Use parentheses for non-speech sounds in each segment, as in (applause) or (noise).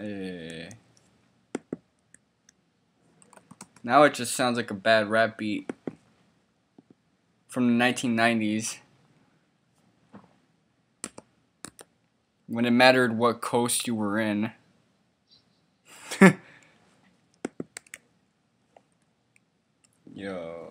Eh. Now it just sounds like a bad rap beat from the 1990s. When it mattered what coast you were in. (laughs) Yo.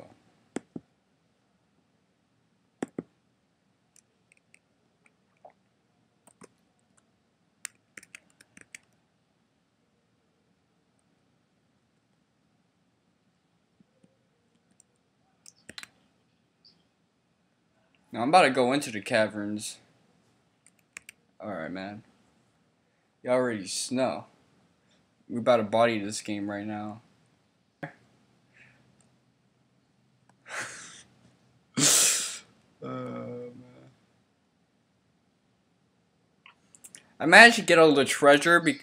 Now I'm about to go into the caverns. Alright, man. You already snow. We're about to body this game right now. man. (laughs) I managed to get all the treasure be-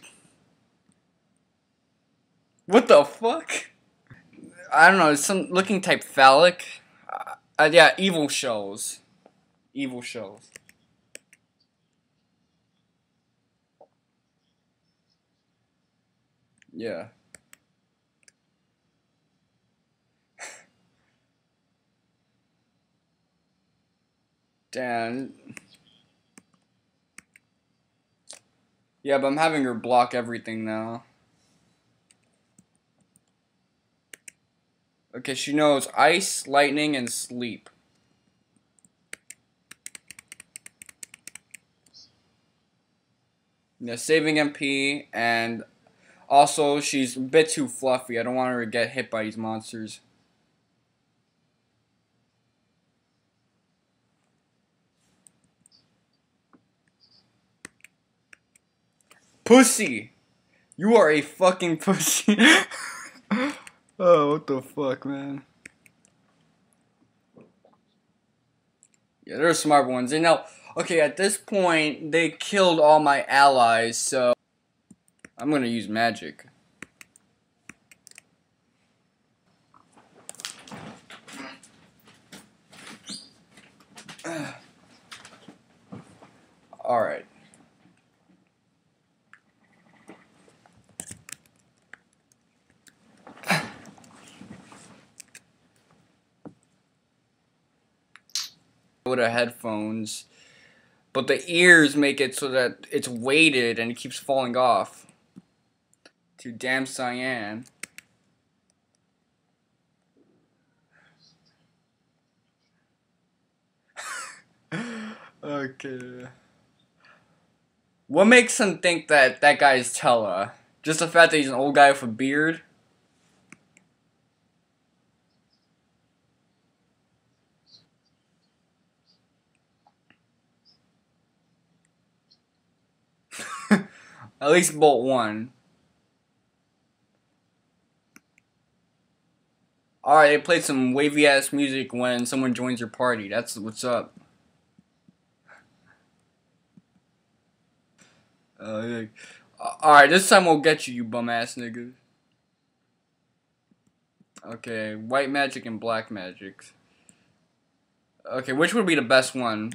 What the fuck? I don't know, it's some looking type phallic. Uh, yeah, evil shells. Evil shells. Yeah. (laughs) Damn. Yeah, but I'm having her block everything now. Okay, she knows ice, lightning, and sleep. Yeah, saving MP, and also she's a bit too fluffy. I don't want her to get hit by these monsters. Pussy! You are a fucking (laughs) pussy. (laughs) oh, what the fuck, man. Yeah, they're smart ones. And now, okay, at this point, they killed all my allies, so I'm gonna use magic. (sighs) Alright. With the headphones, but the ears make it so that it's weighted and it keeps falling off. To damn cyan. (laughs) okay. What makes him think that that guy is Tellah? Just the fact that he's an old guy with a beard? At least bolt one. Alright, they played some wavy ass music when someone joins your party. That's what's up. Uh. Alright, this time we'll get you, you bum ass nigga. Okay, white magic and black magic. Okay, which would be the best one?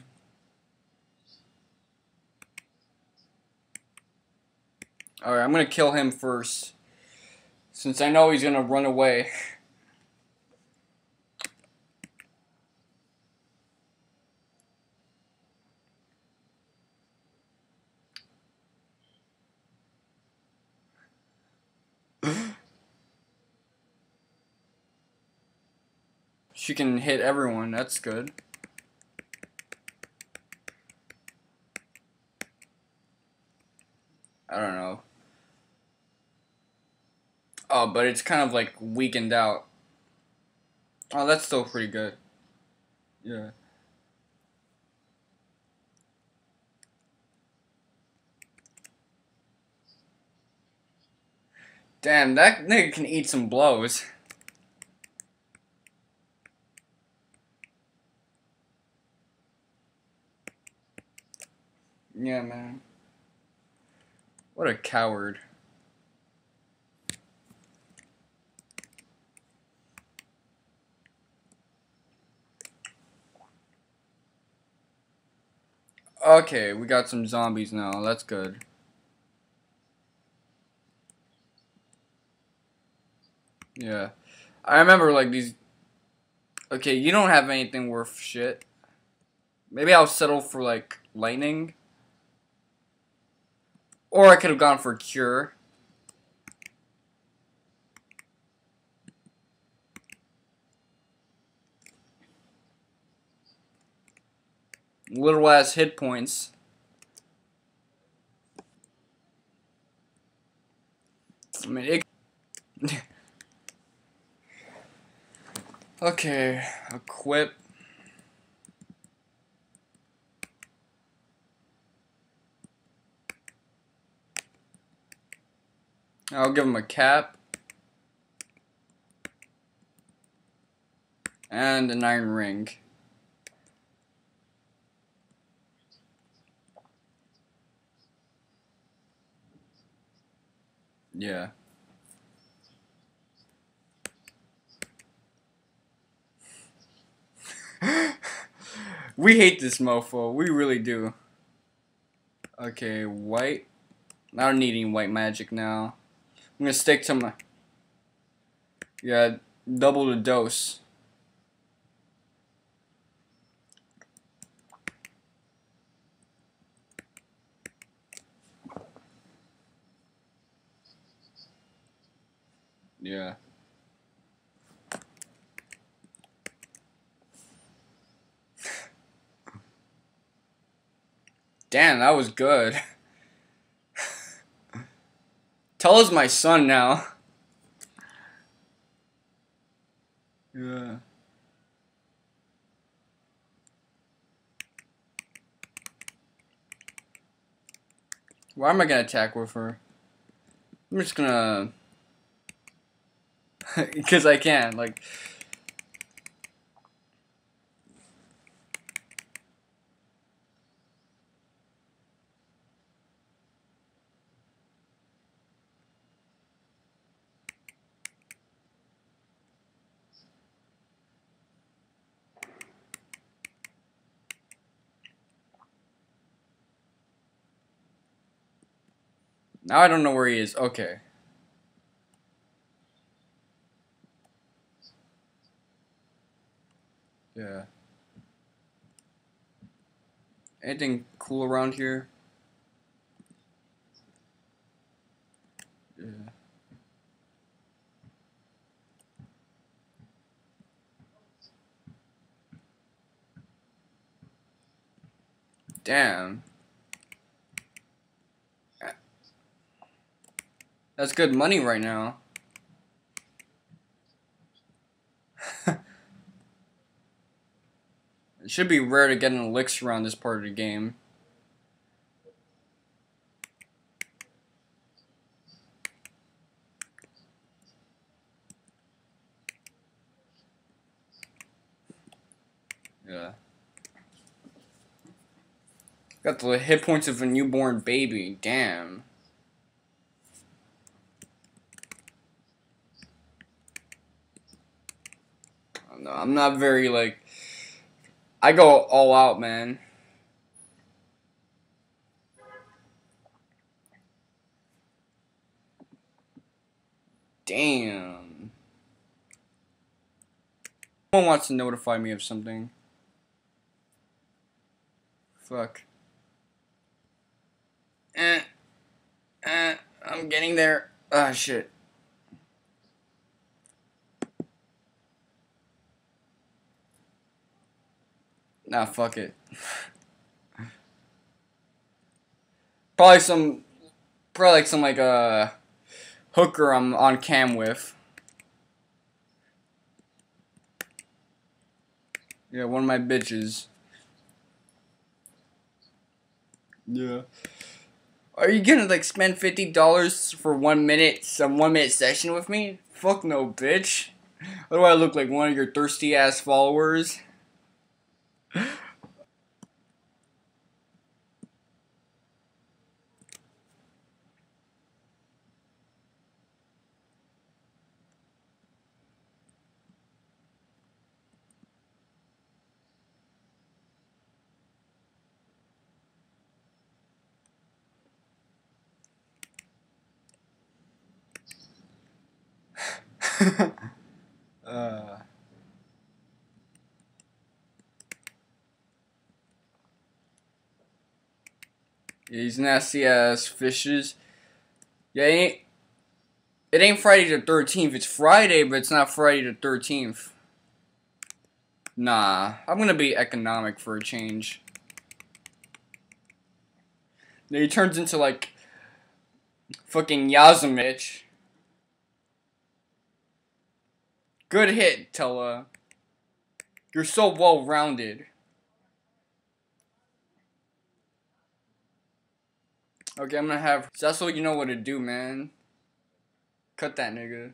Alright, I'm gonna kill him first. Since I know he's gonna run away. she can hit everyone, that's good. I don't know. Oh, but it's kind of like weakened out. Oh, that's still pretty good. Yeah. Damn, that nigga can eat some blows. Yeah, man. What a coward. Okay, we got some zombies now. That's good. Yeah. I remember, like, these... Okay, you don't have anything worth shit. Maybe I'll settle for, like, lightning. Or I could have gone for cure. Little ass hit points. I mean, it. (laughs) okay, equip. I'll give him a cap. And an iron ring. Yeah. (laughs) we hate this mofo. We really do. Okay, white. I don't need any white magic now. I'm gonna stick to my... Yeah, double the dose. Yeah. Damn, that was good. (laughs) Tell us my son now. Yeah. Why am I gonna attack with her? I'm just gonna... (laughs) Because I can, like... Now I don't know where he is. Okay. Yeah. Anything cool around here? Yeah. Damn. That's good money right now. it should be rare to get an elixir around this part of the game. Yeah. Got the hit points of a newborn baby. Damn. No, I'm not very like. I go all out, man. Damn. Someone wants to notify me of something. Fuck. Eh. Eh. I'm getting there. Ah, shit. Nah, fuck it. probably some, probably like some like uh, hooker I'm on cam with. Yeah, one of my bitches. Yeah. Are you gonna like spend fifty dollars for one minute, some one minute session with me? Fuck no, bitch. What do I look like? One of your thirsty ass followers? Ha ha ha. These nasty ass fishes. Yeah, it ain't, it ain't Friday the 13th. It's Friday, but it's not Friday the 13th. Nah, I'm gonna be economic for a change. Then he turns into like fucking Yazimich. Good hit, Tellah. You're so well rounded. Okay, I'm gonna have. What you know what to do, man. Cut that nigga.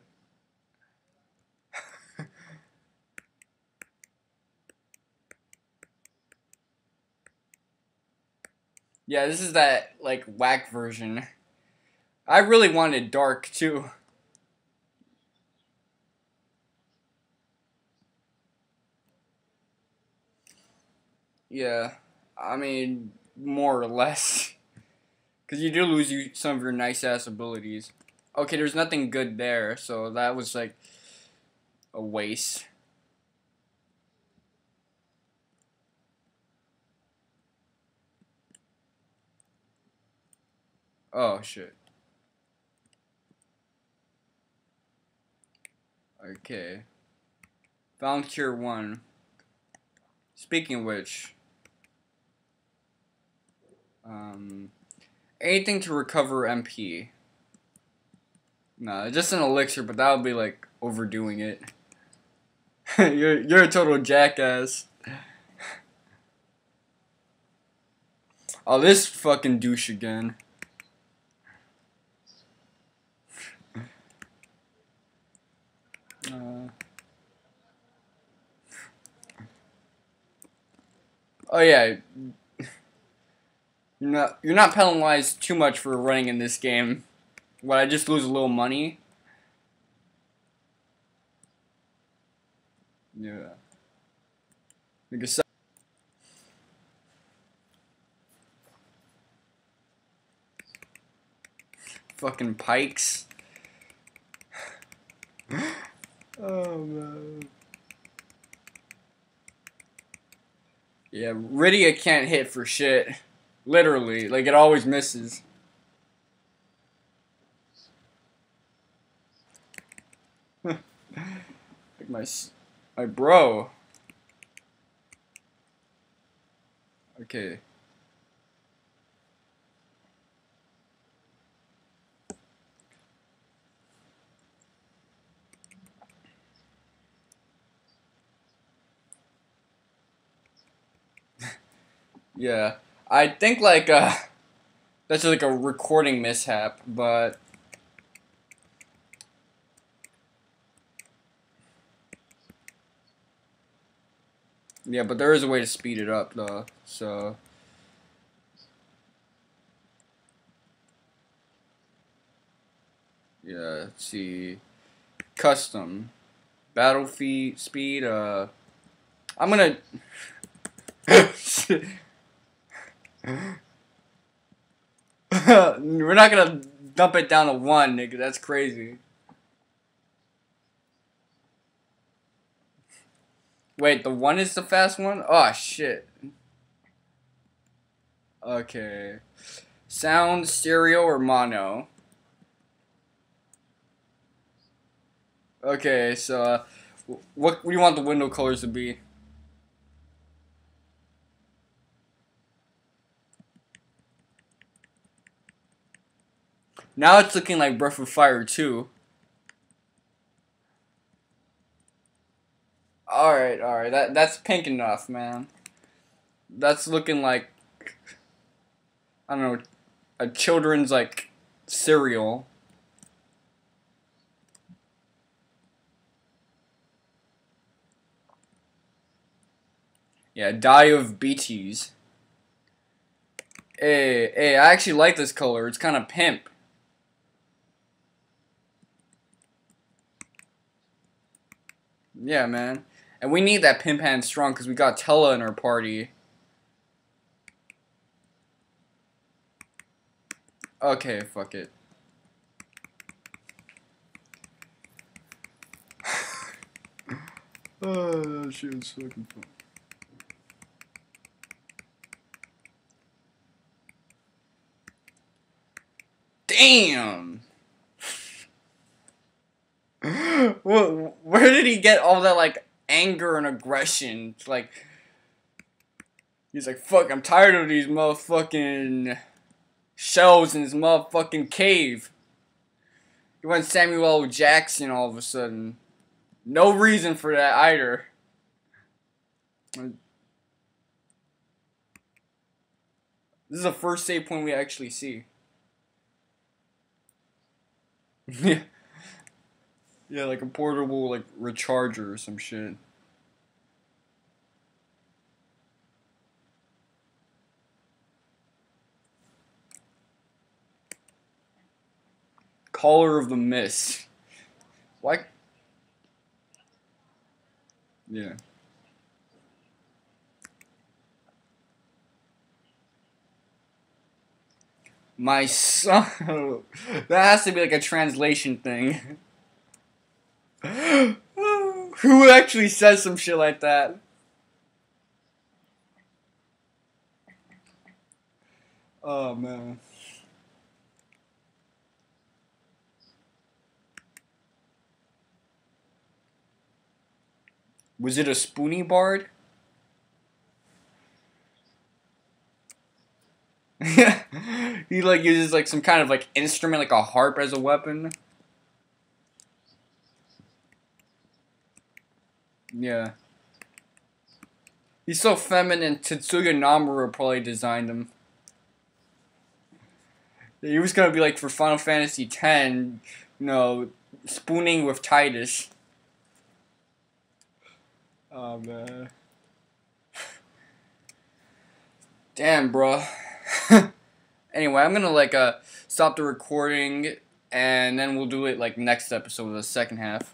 (laughs) yeah, this is that, like, whack version. I really wanted dark, too. Yeah, I mean, more or less. (laughs) Because you do lose you some of your nice ass abilities. Okay, there's nothing good there, so that was like a waste. Oh shit. Okay. Found cure one. Speaking which, um, anything to recover MP. Nah, just an elixir, but that would be like overdoing it. (laughs) you're you're a total jackass. (laughs) oh, this fucking douche again. (laughs) Uh, oh yeah, you're not you're not penalized too much for running in this game. What I just lose a little money. Yeah. Because fucking pikes. (gasps) oh man. Yeah, Rydia can't hit for shit. Literally, like it always misses. (laughs) like my my bro. Okay. (laughs) yeah. I think like uh (laughs) that's like a recording mishap, but Yeah, but there is a way to speed it up though, so Yeah, let's see. Custom. Battle fee speed, uh I'm gonna (laughs) (laughs) (laughs) We're not gonna dump it down to one, nigga. That's crazy. Wait, the one is the fast one? Oh, shit. Okay. Sound, stereo, or mono? Okay, so, uh, what, what do you want the window colors to be? Now it's looking like Breath of Fire 2. Alright, alright. That that's pink enough, man. That's looking like I don't know a children's like cereal. Yeah, dye of BTs. Hey, hey, I actually like this color. It's kind of pimp. Yeah, man. And we need that pimp hand strong because we got Tellah in our party. Okay, fuck it. (laughs) oh, that shit was fucking fun. Damn. (laughs) where did he get all that like anger and aggression? Like he's like, "Fuck, I'm tired of these motherfucking shells in this motherfucking cave." He went Samuel. Jackson all of a sudden. No reason for that either. This is the first save point we actually see. (laughs) yeah. Yeah, like a portable like recharger or some shit. Caller of the Mist. Why? Yeah. My son. (laughs) that has to be like a translation thing. (laughs) Who actually says some shit like that? Oh man. Was it a spoony bard? (laughs) he like uses like some kind of like instrument like a harp as a weapon. Yeah. He's so feminine, Tetsuya Nomura probably designed him. He was gonna be like for Final Fantasy X, you know, spooning with Tidus. Oh man. Damn, bro. (laughs) anyway, I'm gonna like uh stop the recording and then we'll do it like next episode of the second half.